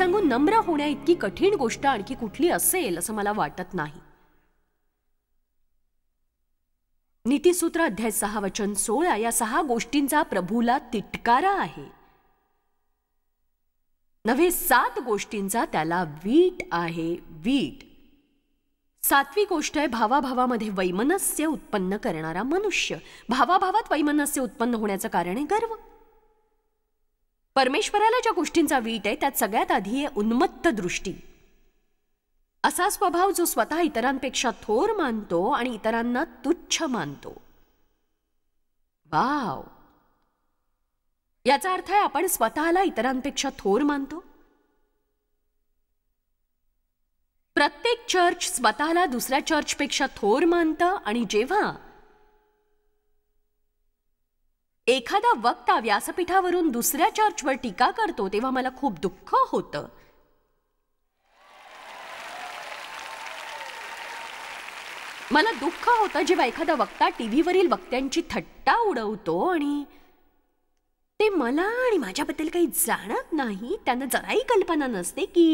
सांगून नम्र होण्या इतकी कठीण गोष्ट आणखी कुठली असेल असं मला वाटत नाही. नीतीसूत्र अध्याय सहा वचन सोळा या सहा गोष्टींचा प्रभूला तिटकारा आहे. नव्हे सात गोष्टींचा त्याला वीट आहे वीट. सातवी गोष्ट आहे भावाभावामध्ये वैमनस्य उत्पन्न करणारा मनुष्य. भावाभावात वैमनस्य उत्पन्न होण्याचं कारण आहे गर्व. परमेश्वराला ज्या गोष्टींचा वीट आहे त्यात सगळ्यात आधी आहे उन्मत्त दृष्टी. असा स्वभाव जो स्वतः इतरांपेक्षा थोर मानतो आणि इतरांना तुच्छ मानतो. वाव! याचा अर्थ आहे आपण स्वतःला इतरांपेक्षा थोर मानतो? प्रत्येक चर्च स्वतःला दुसऱ्या चर्चपेक्षा थोर मानतं आणि जेव्हा एखादा वक्ता व्यासपीठावरून दुसऱ्या चर्चवर टीका करतो तेव्हा मला खूप दुःख होतं. मला दुःख होतं जेव्हा एखादा वक्ता टीव्हीवरील वक्त्यांची थट्टा उडवतो आणि ते मला आणि माझ्याबद्दल काही जाणत नाही. त्यांना जराही कल्पना नसते की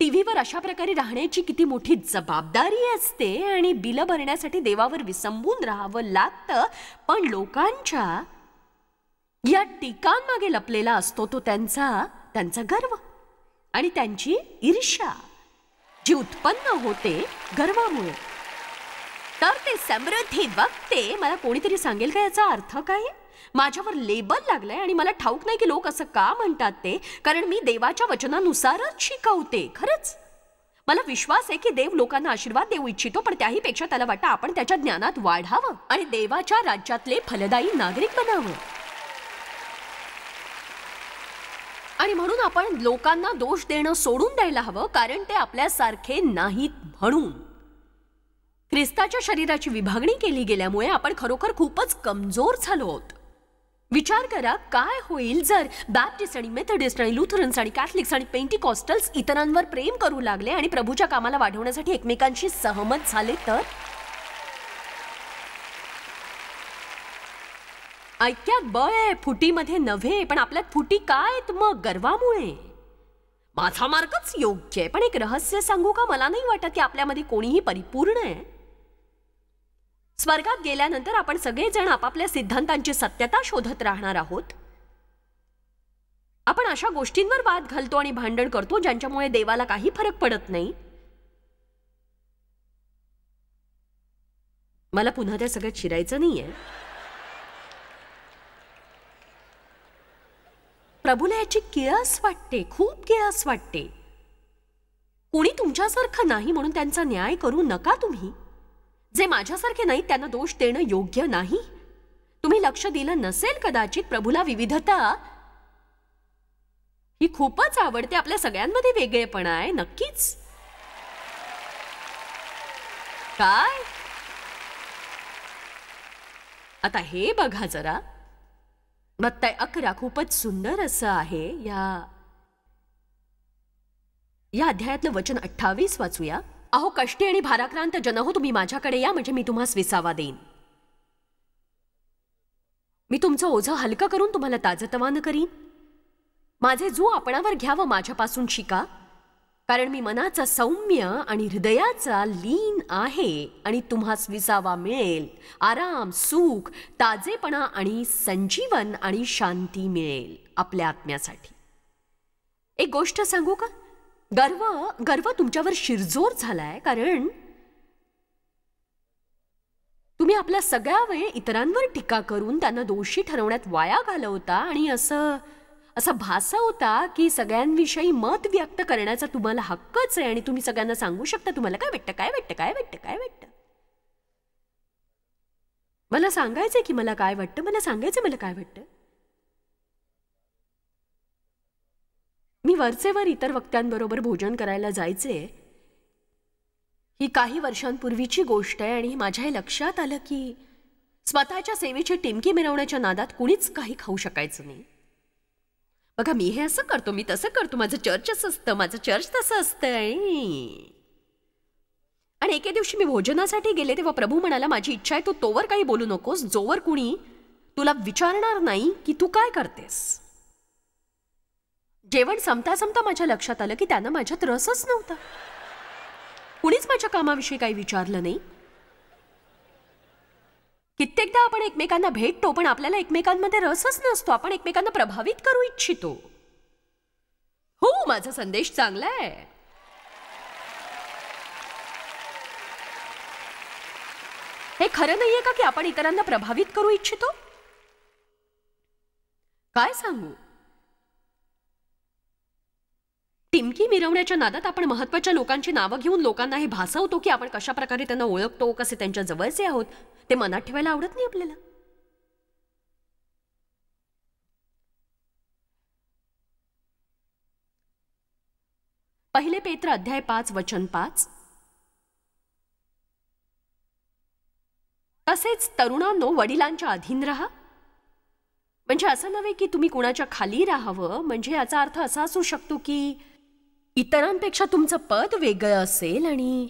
टीव्हीवर अशा प्रकारे राहण्याची किती मोठी जबाबदारी असते आणि बिलं भरण्यासाठी देवावर विसंबून राहावं लागतं पण लोकांच्या या टीकांमागे लपलेला असतो तो त्यांचा त्यांचा गर्व आणि त्यांची ईर्ष्या जी उत्पन्न होते गर्वामुळे तर ते समृद्धी बघते मला कोणीतरी सांगेल का याचा अर्थ काय आहे? माझ्यावर लेबल लागलंय आणि मला ठाऊक नाही की लोक असं का म्हणतात ते कारण मी देवाच्या वचनानुसारच शिकवते खरंच? मला विश्वास आहे की देव लोकांना आशीर्वाद देऊ इच्छितो पण त्याहीपेक्षा त्याला वाटतं आपण त्याच्या ज्ञानात वाढावं आणि देवाच्या राज्यातले फलदायी नागरिक बनावं. आणि म्हणून आपण लोकांना दोष देणं सोडून द्यायला हवं कारण ते आपल्यासारखे नाहीत म्हणून. ख्रिस्ताच्या शरीराची विभागणी केली गेल्यामुळे आपण खरोखर खूपच कमजोर झालो आहोत. विचार करा काय होईल जर बॅप्टिस्ट आणि मेथडिस्ट आणि लुथरन्स आणि कॅथलिक्स आणि पेंटिकॉस्टल्स इतरांवर प्रेम करू लागले आणि प्रभूच्या कामाला वाढवण्यासाठी एकमेकांशी सहमत झाले तर? ऐक्यात बळ आहे फुटीमध्ये नव्हे पण आपल्यात फुटी काय मग गर्वामुळे. माझा मार्गच योग्य आहे पण एक रहस्य सांगू का? मला नाही वाटत की आपल्यामध्ये कोणीही परिपूर्ण आहे. स्वर्गात गेल्यानंतर आपण सगळेजण आपापल्या सिद्धांतांची सत्यता शोधत राहणार आहोत. आपण अशा गोष्टींवर वाद घालतो आणि भांडण करतो ज्यांच्यामुळे देवाला काही फरक पडत नाही. मला पुन्हा त्या सगळ्यात शिरायचं नाहीये. प्रभूला याची किळस वाटते खूप किळस वाटते. कोणी तुमच्यासारखं नाही म्हणून त्यांचा न्याय करू नका तुम्ही. जे माझ्यासारखे नाहीत त्यांना दोष देणं योग्य नाही? तुम्ही लक्ष दिलं नसेल कदाचित प्रभूला विविधता? ही खूपच आवडते आपल्या सगळ्यांमध्ये वेगळेपणा आहे नक्कीच. काय? आता हे बघा जरा. मत्ताय अकरा खूपच सुंदर असं आहे या. या अध्यायातलं वचन अठ्ठावीस वाचूया. अहो कष्टी आणि भाराक्रांत जन हो तुम्ही माझ्याकडे या म्हणजे मी तुम्हाला विसावा देईन. मी तुमचं ओझं हलकं करून तुम्हाला ताजतवानं करीन. माझे जू आपणावर घ्यावं माझ्यापासून शिका कारण मी मनाचा सौम्य आणि हृदयाचा लीन आहे आणि तुम्हास विसावा मिळेल. आराम सुख ताजेपणा आणि संजीवन आणि शांती मिळेल आपल्या आत्म्यासाठी. एक गोष्ट सांगू का? गर्व गर्व तुमच्यावर शिरजोर झालाय कारण तुम्ही आपला सगळा वेळ इतरांवर टीका करून त्यांना दोषी ठरवण्यात वाया घालवता आणि असं असा भासा होता की सगळ्यांविषयी मत व्यक्त करण्याचा तुम्हाला हक्कच आहे आणि तुम्ही सगळ्यांना सांगू शकता तुम्हाला काय वाटतं काय वाटतं काय वाटतं काय वाटतं? मला सांगायचंय की मला काय वाटतं मला सांगायचं मला काय वाटतं? मी वरचेवर इतर वक्त्यांबरोबर भोजन करायला जायचे ही काही वर्षांपूर्वीची गोष्ट आहे आणि माझ्या हे लक्षात आलं की स्वतःच्या सेवेची टिमकी मिरवण्याच्या नादात कुणीच काही खाऊ शकायचं नाही. बघा मी हे असं करतो मी तसं करतो माझं चर्च असं असतं माझं चर्च तसं असतं आणि एके दिवशी मी भोजनासाठी गेले तेव्हा प्रभू म्हणाला माझी इच्छा आहे तू तोवर काही बोलू नकोस जोवर कुणी तुला विचारणार नाही की तू काय करतेस. जेवण संपता संपता माझ्या लक्षात आलं की त्यानं माझ्यात रसच नव्हता. कुणीच माझ्या कामाविषयी काही विचारलं नाही. कित्येकदा आपण एकमेकांना भेटतो पण आपल्याला एकमेकांमध्ये रसच नसतो. आपण एकमेकांना प्रभावित करू इच्छितो. हो माझा संदेश चांगला आहे. हे खरं नाहीये का की आपण इतरांना प्रभावित करू इच्छितो? काय सांगू? टिमकी मिरवण्याच्या नादात आपण महत्त्वाच्या लोकांची नावं घेऊन लोकांना हे भासवतो की आपण कशा प्रकारे त्यांना ओळखतो कसे त्यांच्या जवळचे आहोत ते मनात ठेवायला आवडत नाही आपल्याला. पहिले पेत्र अध्याय पाच वचन पाच. तसेच तरुणांनो वडिलांच्या अधीन राहा. म्हणजे असं नव्हे की तुम्ही कुणाच्या खाली राहावं म्हणजे याचा अर्थ असा असू शकतो की इतरांपेक्षा तुमचं पद वेगळं असेल आणि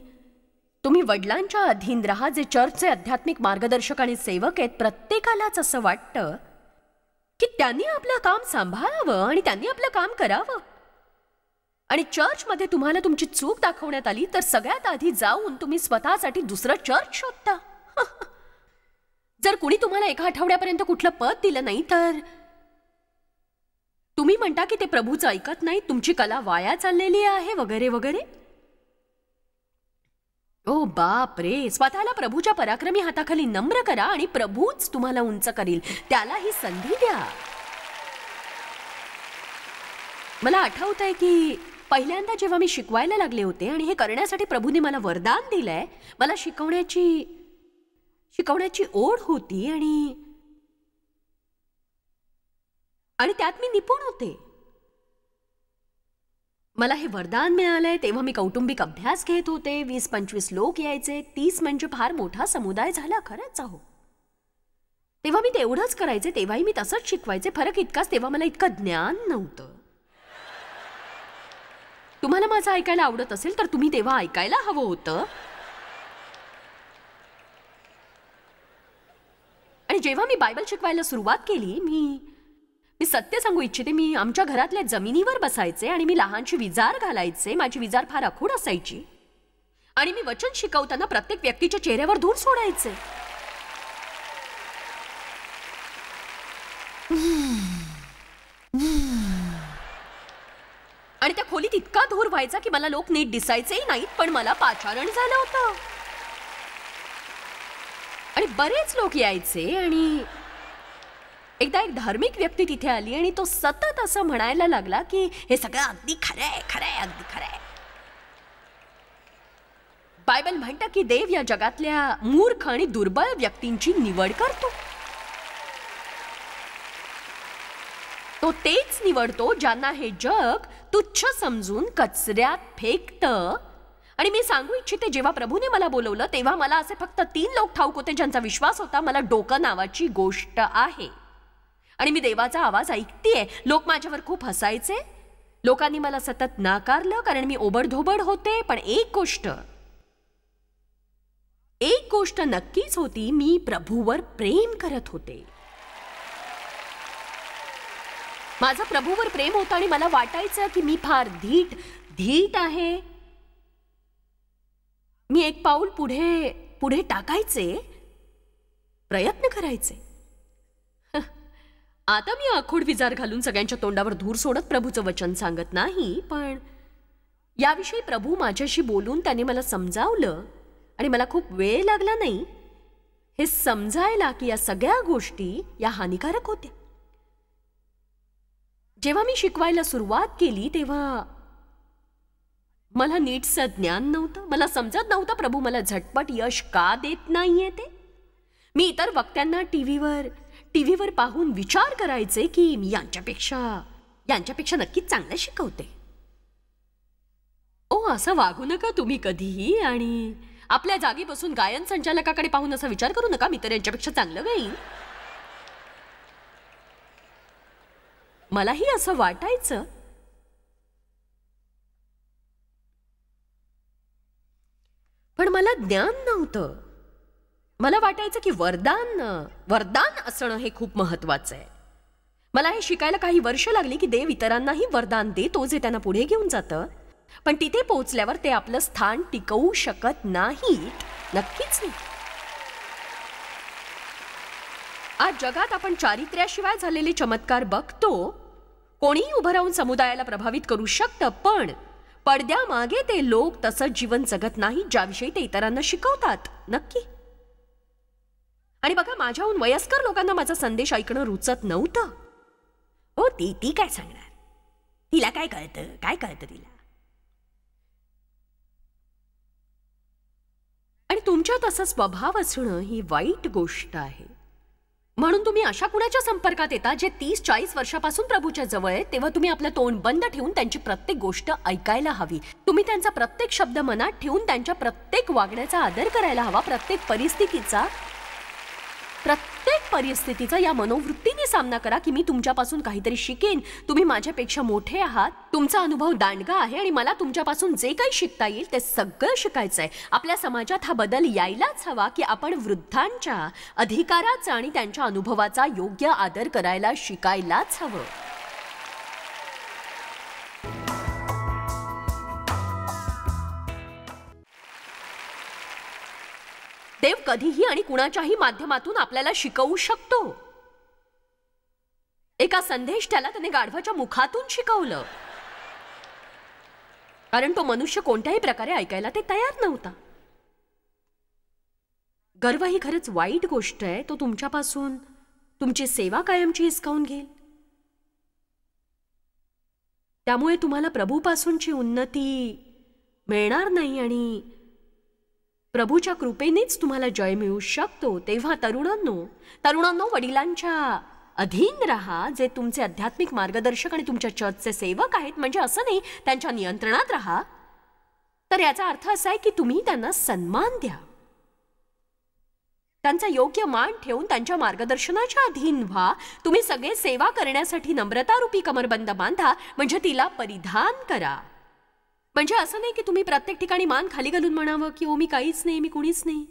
तुम्ही वडिलांच्या अधीन राहा जे चर्चचे आध्यात्मिक मार्गदर्शक आणि सेवक आहेत प्रत्येकालाच असं वाटतं की त्यांनी आपलं काम सांभाळावं आणि त्यांनी आपलं काम करावं. आणि चर्चमध्ये तुम्हाला तुमची चूक दाखवण्यात आली तर सगळ्यात आधी जाऊन तुम्ही स्वतःसाठी दुसरं चर्च शोधता. जर कुणी तुम्हाला एका आठवड्यापर्यंत कुठलं पद दिलं नाही तर तुम्ही म्हणता की ते प्रभूचं ऐकत नाही तुमची कला वाया चाललेली आहे वगैरे वगैरे? ओ बाप रे स्वतःला प्रभूच्या पराक्रमी हाताखाली नम्र करा आणि प्रभूच तुम्हाला उंच करील. त्याला ही संधी द्या. मला आठवत आहे की पहिल्यांदा जेव्हा मी शिकवायला लागले होते आणि हे करण्यासाठी प्रभूने मला वरदान दिलंय मला शिकवण्याची शिकवण्याची ओढ होती आणि आणि त्यात मी निपुण होते. मला हे वरदान मिळालंय तेव्हा मी कौटुंबिक अभ्यास घेत होते. वीस पंचवीस लोक यायचे. तीस म्हणजे फार मोठा समुदाय झाला खरंच आहो तेव्हा मी तेवढंच करायचे तेव्हाही मी तसंच शिकवायचे. फरक इतकाच तेव्हा मला इतकं ज्ञान नव्हतं. तुम्हाला माझं ऐकायला आवडत असेल तर तुम्ही तेव्हा ऐकायला हवं होतं. आणि जेव्हा मी बायबल शिकवायला सुरुवात केली मी मी सत्य सांगू इच्छिते मी आमच्या घरातल्या जमिनीवर बसायचे आणि मी लहानशी विजार घालायचे माझी विजार फार अखूड असायची. आणि मी वचन शिकवताना प्रत्येक व्यक्तीच्या चेहऱ्यावर धूर सोडायचे. आणि त्या खोलीत इतका धूर व्हायचा की मला लोक नीट दिसायचेही नाहीत पण मला पाचारण झालं होतं. आणि बरेच लोक यायचे आणि एकदा एक धार्मिक व्यक्ती तिथे आली आणि तो सतत असं म्हणायला लागला की हे सगळं अगदी खरंय खरंय अगदी खरंय. बायबल म्हणतं की देव या जगातल्या मूर्ख आणि दुर्बळ व्यक्तींची निवड करतो. तो तेच निवडतो ज्यांना हे जग तुच्छ समजून कचऱ्यात फेकतं. आणि मी सांगू इच्छिते जेव्हा प्रभूने मला बोलवलं तेव्हा मला असे फक्त तीन लोक ठाऊक होते ज्यांचा विश्वास होता मला डोकं नावाची गोष्ट आहे. आणि मी देवाचा आवाज ऐकतेय. लोक माझ्यावर खूप हसायचे. लोकांनी मला सतत नाकारलं कारण मी ओबडधोबड होते. पण एक गोष्ट एक गोष्ट नक्कीच होती मी प्रभूवर प्रेम करत होते. माझं प्रभूवर प्रेम होतं आणि मला वाटायचं की मी फार धीट धीट आहे. मी एक पाऊल पुढे पुढे टाकायचे प्रयत्न करायचे. आता मी आखोड विजार घालून सगळ्यांच्या तोंडावर धूर सोडत प्रभूचं वचन सांगत नाही पण याविषयी प्रभू माझ्याशी बोलून त्याने मला समजावलं आणि मला खूप वेळ लागला नाही. हे समजायला की या सगळ्या गोष्टी या हानिकारक होत्या. जेव्हा मी शिकवायला सुरुवात केली तेव्हा मला नीटचं ज्ञान नव्हतं. मला समजत नव्हतं प्रभू मला झटपट यश का देत नाहीये ते. मी इतर वक्त्यांना टी व्हीवर पाहून विचार करायचे की मी यांच्यापेक्षा यांच्यापेक्षा नक्कीच चांगलं शिकवते. ओ असं वागू नका तुम्ही कधीही आणि आपल्या जागी बसून गायन संचालकाकडे पाहून असा विचार करू नका मी तर यांच्यापेक्षा चांगलं गाईन. मलाही असं वाटायचं. पण मला ज्ञान नव्हतं. मला वाटायचं की वरदान वरदान असणं हे खूप महत्वाचं आहे. मला हे शिकायला काही वर्ष लागली की देव इतरांनाही वरदान देतो जे त्यांना पुढे घेऊन जातं. पण तिथे पोहोचल्यावर ते आपलं स्थान टिकवू शकत नाहीत. नक्कीच नाही. आज जगात आपण चारित्र्याशिवाय झालेले चमत्कार बघतो. कोणीही उभं राहून समुदायाला प्रभावित करू शकतं पण पडद्यामागे ते लोक तसंच जीवन जगत नाही ज्याविषयी ते इतरांना शिकवतात. नक्की? आणि बघा माझ्याहून वयस्कर लोकांना माझा संदेश ऐकणं रुचत नव्हतं. हो ती ती काय सांगणार? तिला काय कळतं? काय कळतं तिला? आणि तुमच्यात असा स्वभाव असणं ही वाईट गोष्ट आहे. म्हणून तुम्ही अशा कुणाच्या संपर्कात येता जे तीस चाळीस वर्षापासून प्रभूच्या जवळ आहे तेव्हा तुम्ही आपलं तोंड बंद ठेवून त्यांची प्रत्येक गोष्ट ऐकायला हवी. तुम्ही त्यांचा प्रत्येक शब्द मनात ठेवून त्यांच्या प्रत्येक वागण्याचा आदर करायला हवा प्रत्येक परिस्थितीचा प्रत्येक परिस्थितीचा या मनोवृत्तीने सामना करा की मी तुमच्यापासून काहीतरी शिकेन. तुम्ही माझ्यापेक्षा मोठे आहात. तुमचा अनुभव दांडगा आहे आणि मला तुमच्यापासून जे काही शिकता येईल ते सगळं शिकायचं आहे. आपल्या समाजात हा बदल यायलाच हवा की आपण वृद्धांच्या अधिकाराचा आणि त्यांच्या अनुभवाचा योग्य आदर करायला शिकायलाच हवं. देव कधीही आणि कुणाच्याही माध्यमातून आपल्याला शिकवू शकतो. एका संदेश त्याला त्याने गाढवाच्या मुखातून शिकवलं. कारण तो मनुष्य कोणत्याही प्रकारे ऐकायला ते तयार नव्हता. गर्व ही खरंच वाईट गोष्ट आहे. तो तुमच्यापासून तुमची सेवा कायमची हिसकावून घेईल. त्यामुळे तुम्हाला प्रभूपासूनची उन्नती मिळणार नाही आणि प्रभूच्या कृपेनेच तुम्हाला जय मिळू शकतो. तेव्हा तरुणांनो तरुणांनो वडिलांच्या अधीन राहा जे तुमचे आध्यात्मिक मार्गदर्शक आणि तुमच्या चर्चचे सेवक आहेत म्हणजे असं नाही त्यांच्या नियंत्रणात राहा. तर याचा अर्थ असा आहे की तुम्ही त्यांना सन्मान द्या. त्यांचा योग्य मान ठेवून त्यांच्या मार्गदर्शनाच्या अधीन व्हा. तुम्ही सगळे सेवा करण्यासाठी नम्रतारूपी कमरबंद बांधा म्हणजे तिला परिधान करा. म्हणजे असं नाही की तुम्ही प्रत्येक ठिकाणी मान खाली घालून म्हणावं की ओ मी काहीच नाही मी कोणीच नाही.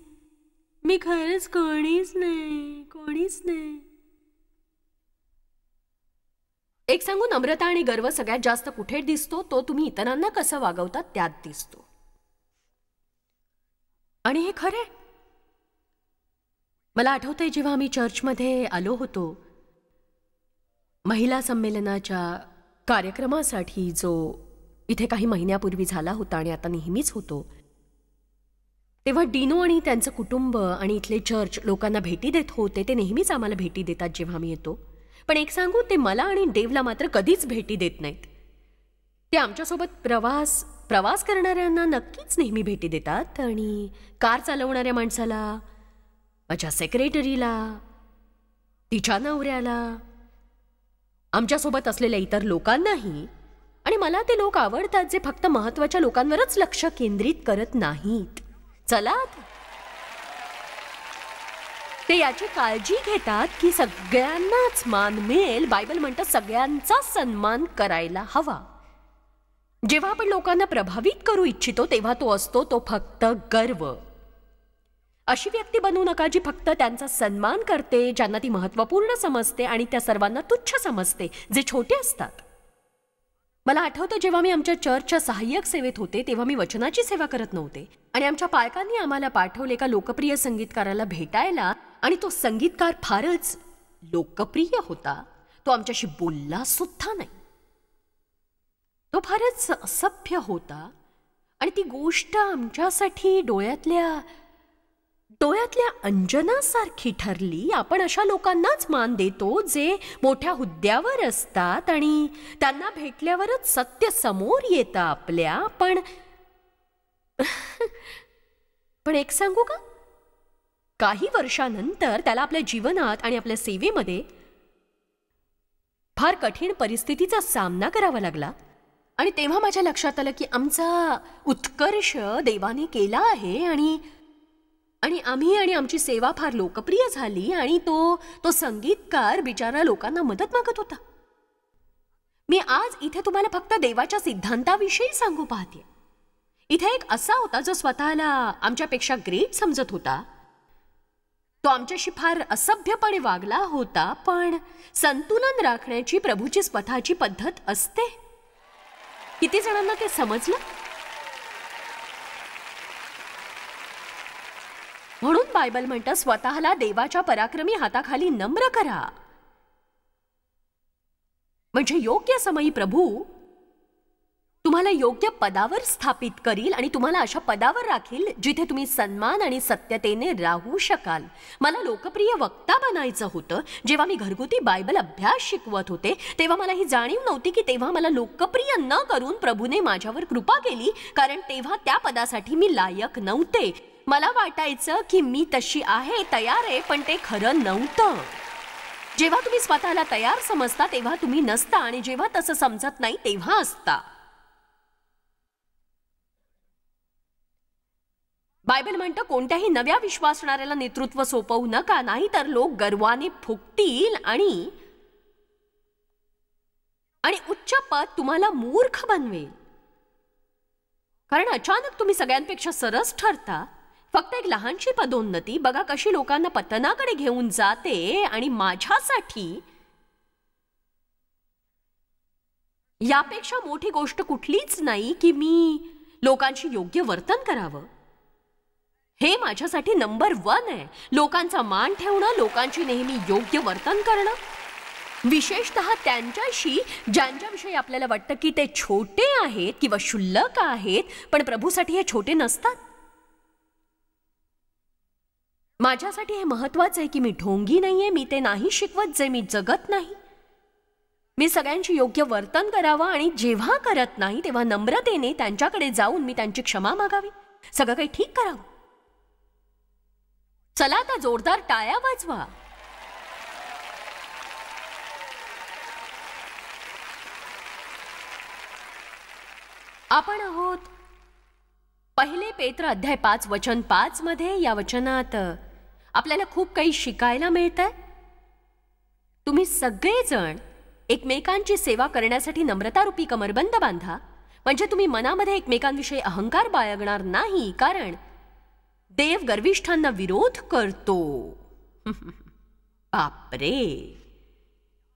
मी खरंच कोणीच नाही कोणीच नाही. एक सांगू नम्रता आणि गर्व सगळ्यात जास्त कुठे दिसतो तो तुम्ही इतरांना कसं वागवता त्यात दिसतो. आणि हे खरे मला आठवतंय जेव्हा आम्ही चर्चमध्ये आलो होतो महिला संमेलनाच्या कार्यक्रमासाठी जो इथे काही महिन्यापूर्वी झाला होता आणि आता नेहमीच होतो. तेव्हा डिनो आणि त्यांचं कुटुंब आणि इथले चर्च लोकांना भेटी देत होते. ते नेहमीच आम्हाला भेटी देतात जेव्हा आम्ही येतो. पण एक सांगू ते मला आणि डेवला मात्र कधीच भेटी देत नाहीत. ते आमच्यासोबत प्रवास प्रवास करणाऱ्यांना नक्कीच नेहमी भेटी देतात आणि कार चालवणाऱ्या माणसाला माझ्या सेक्रेटरीला तिच्या नवऱ्याला आमच्यासोबत असलेल्या इतर लोकांनाही आणि मला ते लोक आवडतात जे फक्त महत्त्वाच्या लोकांवरच लक्ष केंद्रित करत नाहीत. चला ते याची काळजी घेतात की सगळ्यांनाच मान मिळेल. बायबल म्हणतं सगळ्यांचा सन्मान करायला हवा. जेव्हा आपण लोकांना प्रभावित करू इच्छितो तेव्हा तो असतो तो फक्त गर्व. अशी व्यक्ती बनू नका जी फक्त त्यांचा सन्मान करते ज्यांना ती महत्त्वपूर्ण समजते आणि त्या सर्वांना तुच्छ समजते जे छोटे असतात. मला आठवतं जेव्हा मी आमच्या चर्चच्या सहाय्यक सेवेत होते तेव्हा मी वचनाची सेवा करत नव्हते. आणि आमच्या पालकांनी आम्हाला पाठवले एका लोकप्रिय संगीतकाराला भेटायला आणि तो संगीतकार फारच लोकप्रिय होता. तो आमच्याशी बोलला सुद्धा नाही. तो फारच असभ्य होता. आणि ती गोष्ट आमच्यासाठी डोळ्यातल्या डोळ्यातल्या अंजनासारखी ठरली. आपण अशा लोकांनाच मान देतो जे मोठ्या हुद्द्यावर असतात आणि त्यांना भेटल्यावरच सत्य समोर येतं आपल्या. पण पण एक सांगू का? काही वर्षानंतर त्याला आपल्या जीवनात आणि आपल्या सेवेमध्ये फार कठीण परिस्थितीचा सामना करावा लागला. आणि तेव्हा माझ्या लक्षात आलं की आमचा उत्कर्ष देवाने केला आहे आणि आणि आम्ही आणि आमची सेवा फार लोकप्रिय झाली आणि तो तो संगीतकार बिचारा लोकांना मदत मागत होता. मी आज इथे तुम्हाला फक्त देवाच्या सिद्धांताविषयी सांगू पाहते. इथे एक असा होता जो स्वतःला आमच्यापेक्षा ग्रेट समजत होता. तो आमच्याशी फार असभ्यपणे वागला होता पण संतुलन राखण्याची प्रभूची स्वतःची पद्धत असते. किती जणांना ते समजलं? म्हणून बायबल म्हणतं स्वतःला देवाच्या पराक्रमी हाताखाली नम्र करा. म्हणजे योग्य समयी प्रभू तुम्हाला योग्य पदावर स्थापित करील आणि तुम्हाला अशा पदावर राखील जिथे तुम्ही सन्मान आणि सत्यतेने राहू शकाल. मला लोकप्रिय वक्ता बनायचं होतं. जेव्हा मी घरगुती बायबल अभ्यास शिकवत होते तेव्हा मला ही जाणीव नव्हती की तेव्हा मला लोकप्रिय न करून प्रभूने माझ्यावर कृपा केली कारण तेव्हा त्या पदासाठी मी लायक नव्हते. मला वाटायचं की मी तशी आहे तयार आहे पण ते खरं नव्हतं. जेव्हा तुम्ही स्वतःला तयार समजता तेव्हा तुम्ही नसता आणि जेव्हा तसं समजत नाही तेव्हा असता. बायबल म्हणतं कोणत्याही नव्या विश्वासणाऱ्याला नेतृत्व सोपवू नका नाही तर लोक गर्वाने फुकतील आणि आणि उच्च पद तुम्हाला मूर्ख बनवेल. कारण अचानक तुम्ही सगळ्यांपेक्षा सरस ठरता फक्त एक लहानशी पदोन्नती. बघा कशी लोकांना पतनाकडे घेऊन जाते आणि माझ्यासाठी यापेक्षा मोठी गोष्ट कुठलीच नाही की मी लोकांशी योग्य वर्तन करावं. हे माझ्यासाठी नंबर वन आहे. लोकांचा मान ठेवणं लोकांची नेहमी योग्य वर्तन करणं. विशेषत त्यांच्याशी ज्यांच्याविषयी आपल्याला वाटतं की ते छोटे आहेत किंवा क्षुल्लक आहेत पण प्रभूसाठी हे छोटे नसतात. माझ्यासाठी हे महत्वाचं आहे की मी ढोंगी आहे मी ते नाही शिकवत जे मी जगत नाही. मी सगळ्यांची योग्य वर्तन करावं आणि जेव्हा करत नाही तेव्हा नम्रतेने त्यांच्याकडे जाऊन मी त्यांची क्षमा मागावी. सगळं काही ठीक करावं. चला आता जोरदार टाळ्या वाजवा. आपण आहोत पहिले पेत्र अध्याय पाच वचन पाच मध्ये या वचनात आपल्याला खूप काही शिकायला मिळत आहे तुम्ही सगळेजण एकमेकांची सेवा करण्यासाठी नम्रतारूपी कमरबंद बांधा. म्हणजे तुम्ही मनामध्ये एकमेकांविषयी अहंकार बाळगणार नाही कारण देव गर्विष्ठांना विरोध करतो. बापरे!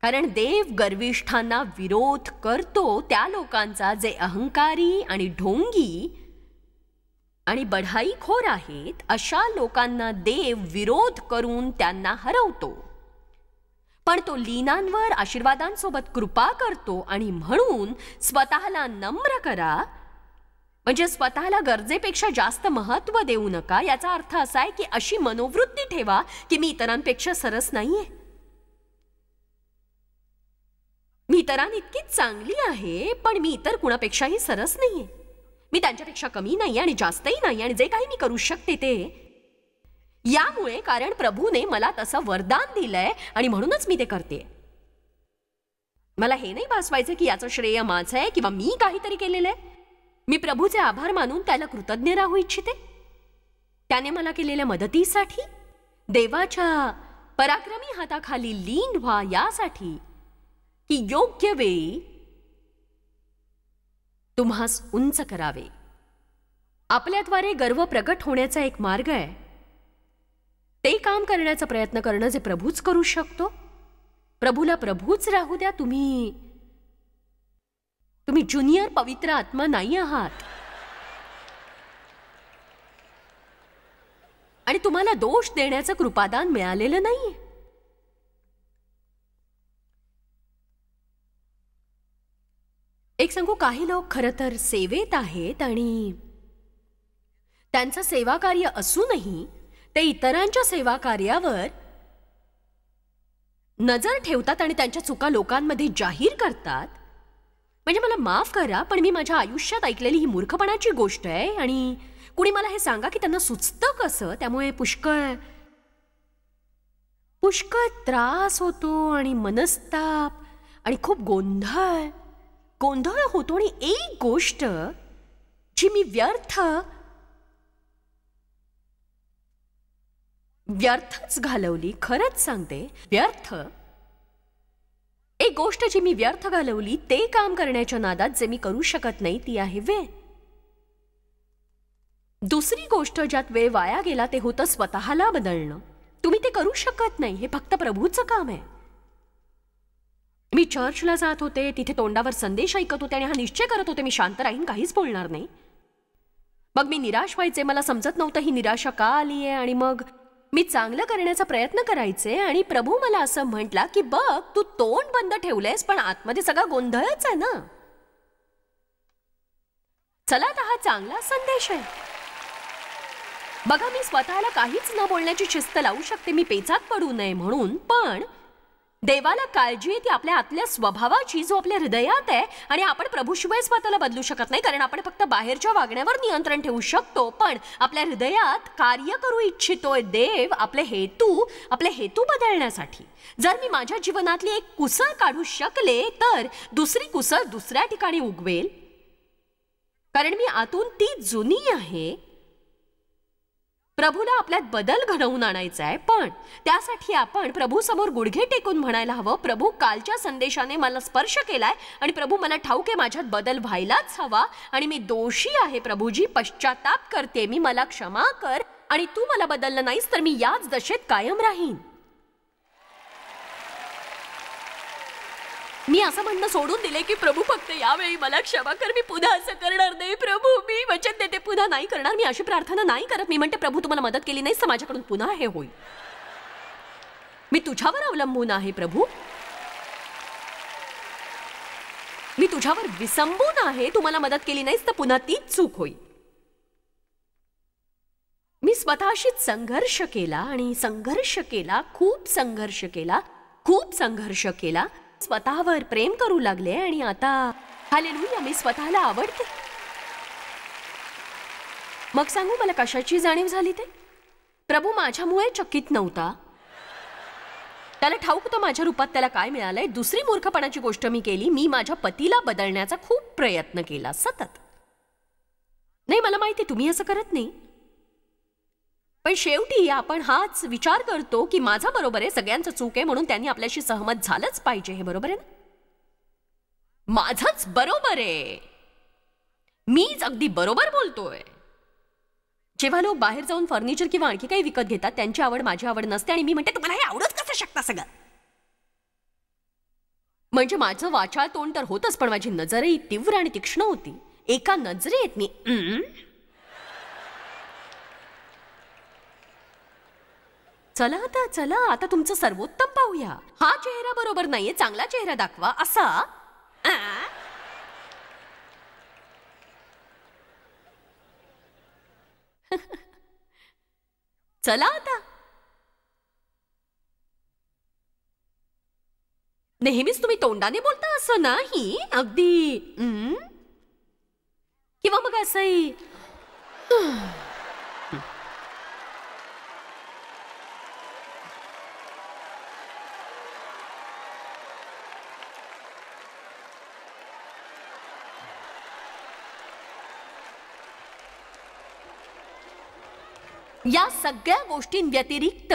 कारण देव गर्विष्ठांना विरोध करतो त्या लोकांचा जे अहंकारी आणि ढोंगी आणि बढाईखोर आहेत अशा लोकांना देव विरोध करून त्यांना हरवतो. पण तो लीनांवर आशीर्वादांसोबत कृपा करतो आणि म्हणून स्वतःला नम्र करा. म्हणजे स्वतःला गरजेपेक्षा जास्त महत्त्व देऊ नका. याचा अर्थ असा आहे की अशी मनोवृत्ती ठेवा की मी इतरांपेक्षा सरस नाहीये. मी इतरांइतकीच चांगली आहे पण मी इतर कुणापेक्षाही सरस नाहीये. मी त्यांच्यापेक्षा कमी नाही आणि जास्तही नाही आणि जे काही मी करू शकते ते. यामुळे कारण प्रभूने मला तसं वरदान दिलंय आणि म्हणूनच मी ते करते. मला हे नाही भासवायचं की याचं श्रेय माझं आहे किंवा मी काहीतरी केलेलं आहे मी प्रभूचे आभार मानून त्याला कृतज्ञ राहू इच्छिते. त्याने मला केलेल्या मदतीसाठी देवाच्या पराक्रमी हाताखाली लीन व्हा यासाठी की योग्य वेळी तुम्हास उंच करावे. आपल्याद्वारे गर्व प्रकट होण्याचा एक मार्ग आहे. ते काम करण्याचा प्रयत्न करणं जे प्रभूच करू शकतो. प्रभूला प्रभूच राहू द्या तुम्ही तुम्ही ज्युनियर पवित्र आत्मा नाही आहात. आणि तुम्हाला दोष देण्याचं कृपादान मिळालेलं नाही एक सांगू काही लोक खरं तर सेवेत आहेत आणि त्यांचं सेवा कार्य असूनही ते इतरांच्या सेवा कार्यावर नजर ठेवतात आणि त्यांच्या चुका लोकांमध्ये जाहीर करतात. म्हणजे मला माफ करा पण मी माझ्या आयुष्यात ऐकलेली ही मूर्खपणाची गोष्ट आहे आणि कुणी मला हे सांगा की त्यांना सुचतं कसं? त्यामुळे पुष्कळ पुष्कळ त्रास होतो आणि मनस्ताप आणि खूप गोंधळ. गोंधळ होतो आणि एक गोष्ट जी मी व्यर्थ व्यर्थच घालवली खरंच सांगते व्यर्थ. एक गोष्ट जी मी व्यर्थ घालवली ते काम करण्याच्या नादात जे मी करू शकत नाही ती आहे वेळ. दुसरी गोष्ट ज्यात वेळ वाया गेला ते होतं स्वतःला बदलणं. तुम्ही ते करू शकत नाही हे फक्त प्रभूचं काम आहे. मी चर्चला जात होते तिथे तोंडावर संदेश ऐकत होते आणि हा निश्चय करत होते मी शांत राहीन काहीच बोलणार नाही. मग मी निराश व्हायचे मला समजत नव्हतं ही निराशा का आली आहे? आणि मग मी चांगलं करण्याचा प्रयत्न करायचे आणि प्रभू मला असं म्हटला की बघ तू तोंड बंद ठेवलंयस पण आतमध्ये सगळा गोंधळच आहे ना. चला आता हा चांगला संदेश आहे. बघा मी स्वतःला काहीच न बोलण्याची शिस्त लावू शकते मी पेचात पडू नये म्हणून पण देवाला काळजी आहे ती आपल्या आतल्या स्वभावाची जो आपल्या हृदयात आहे आणि आपण प्रभूशिवाय स्वतःला बदलू शकत नाही कारण आपण फक्त बाहेरच्या वागण्यावर नियंत्रण ठेवू शकतो. पण आपल्या हृदयात कार्य करू इच्छितोय देव आपले हेतू आपले हेतू बदलण्यासाठी. जर मी माझ्या जीवनातली एक कुसळ काढू शकले तर दुसरी कुसळ दुसऱ्या ठिकाणी उगवेल. कारण मी आतून ती जुनी आहे. प्रभूला आपल्यात बदल घडवून आणायचा आहे पण त्यासाठी आपण प्रभू समोर गुडघे टेकून म्हणायला हवं. प्रभू कालच्या संदेशाने मला स्पर्श केलाय आणि प्रभू मला ठाऊक आहे माझ्यात बदल व्हायलाच हवा आणि मी दोषी आहे. प्रभूजी पश्चाताप करते. मी मला क्षमा कर आणि तू मला बदललं नाहीस तर मी याच दशेत कायम राहीन. मी असं म्हणणं सोडून दिले की प्रभू फक्त यावेळी मला क्षमा कर मी पुन्हा असं करणार नाही प्रभू. मी वचन देते पुन्हा नाही करणार. मी अशी प्रार्थना नाही करत. मी म्हणते प्रभू तुम्हाला मदत केली नाहीस तर माझ्याकडून पुन्हा हे होईल. मी तुझ्यावर अवलंबून आहे प्रभू. मी तुझ्यावर विसंबून आहे. तुम्हाला मदत केली नाहीस तर पुन्हा तीच चूक होईल. मी स्वतःशीच संघर्ष केला आणि संघर्ष केला खूप संघर्ष केला खूप संघर्ष केला. स्वतःवर प्रेम करू लागले आणि आता हालेलुया मी स्वतःला आवडते. मग सांगू मला कशाची जाणीव झाली ते? प्रभू माझ्यामुळे चकित नव्हता. त्याला ठाऊक होतं माझ्या रूपात त्याला काय मिळालंय. दुसरी मूर्खपणाची गोष्ट मी केली. मी माझ्या पतीला बदलण्याचा खूप प्रयत्न केला. सतत. नाही मला माहिती तुम्ही असं करत नाही. पण शेवटी आपण हाच विचार करतो की माझा बरोबर आहे सगळ्यांचं चूक आहे म्हणून त्यांनी आपल्याशी सहमत झालंच पाहिजे हे बरोबर आहे ना? माझंच बरोबर आहे. मीच अगदी बरोबर बोलतोय. जेव्हा लोक बाहेर जाऊन फर्निचर किंवा आणखी काही विकत घेतात त्यांची आवड माझी आवड नसते आणि मी म्हणते तुम्हाला हे आवडत कसं शकता सगळं? म्हणजे माझं वाचाळ तोंड तर होतच पण माझी नजरही तीव्र आणि तीक्ष्ण होती. एका नजरेत मी चला आता चला. आता तुमचं सर्वोत्तम पाहूया. हा चेहरा बरोबर नाहीये चांगला चेहरा दाखवा. असा. आ? चला आता. नेहमीच तुम्ही तोंडाने बोलता असं नाही. अगदी. किंवा मग असंही. या सगळ्या गोष्टींव्यतिरिक्त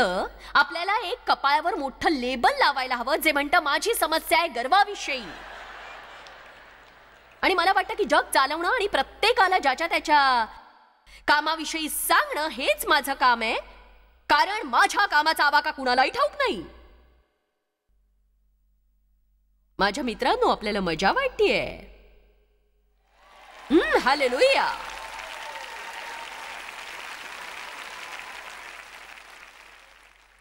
आपल्याला एक कपाळावर मोठं लेबल लावायला हवं जे म्हणतं माझी समस्या आहे गर्वाविषयी. आणि मला वाटतं की जग चालवणं आणि प्रत्येकाला ज्याच्या त्याच्या कामाविषयी सांगणं हेच माझं काम आहे कारण माझ्या कामाचा आवाका कुणालाही ठाऊक नाही. माझ्या मित्रांनो आपल्याला मजा वाटतीये. हालेलुया.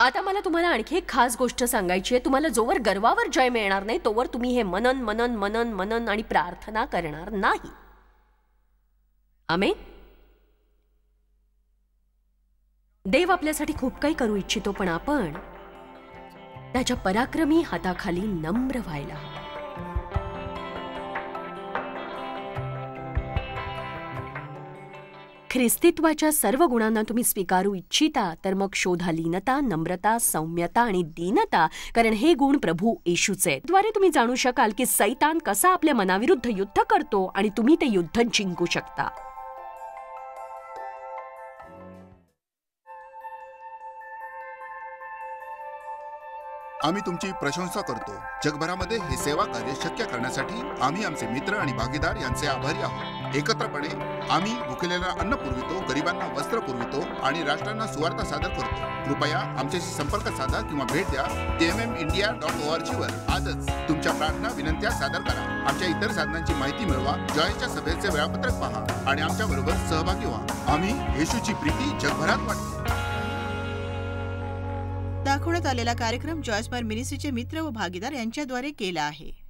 आता मला तुम्हाला आणखी एक खास गोष्ट सांगायची आहे. तुम्हाला जोवर गर्वावर जय मिळणार नाही तोवर तुम्ही हे मनन मनन मनन मनन आणि प्रार्थना करणार नाही. आमे देव आपल्यासाठी खूप काही करू इच्छितो पण आपण त्याच्या पराक्रमी हाताखाली नम्र व्हायला हवं. ख्रिस्तित्वाच्या सर्व गुणांना तुम्ही स्वीकारू इच्छिता तर मग शोधा लीनता नम्रता सौम्यता आणि दीनता कारण हे गुण प्रभू येशूचे आहेत. द्वारे तुम्ही जाणू शकाल की सैतान कसा आपल्या मनाविरुद्ध युद्ध करतो आणि तुम्ही ते युद्ध जिंकू शकता आम्ही तुमची प्रशंसा करतो. जगभरामध्ये हे सेवा कार्य शक्य करण्यासाठी आम्ही आमचे मित्र आणि भागीदार यांचे आभारी आहोत. एकत्रपणे आम्ही भुकेलेला अन्न पुरवितो गरिबांना वस्त्र पुरवितो आणि राष्ट्रांना सुवार्ता सादर करतो. कृपया आमच्याशी संपर्क साधा किंवा भेट द्या. TMM India dot O R G वर आजच तुमच्या प्रार्थना विनंत्या सादर करा. आमच्या इतर साधनांची माहिती मिळवा. जॉयच्या सभेचे वेळापत्रक पहा आणि आमच्या बरोबर सहभागी व्हा. आम्ही येशूची प्रीती जगभरात वाटतो दाखवण्यात आलेला कार्यक्रम जॉयस्मार मिनिस्ट्रीचे मित्र व भागीदार यांच्याद्वारे केला आहे.